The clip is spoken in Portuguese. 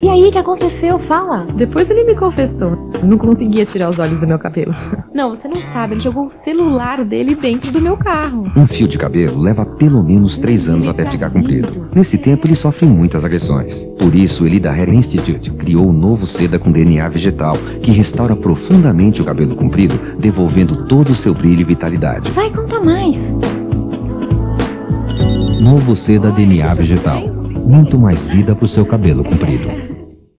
E aí, o que aconteceu? Fala. Depois ele me confessou. Eu não conseguia tirar os olhos do meu cabelo. Não, você não sabe. Ele jogou o celular dele dentro do meu carro. Um fio de cabelo leva pelo menos três anos até ficar comprido. Nesse tempo, ele sofre muitas agressões. Por isso, ele da Hair Institute criou o novo seda com DNA vegetal, que restaura profundamente o cabelo comprido, devolvendo todo o seu brilho e vitalidade. Vai, conta mais. Novo seda DNA vegetal. Muito mais vida pro seu cabelo comprido.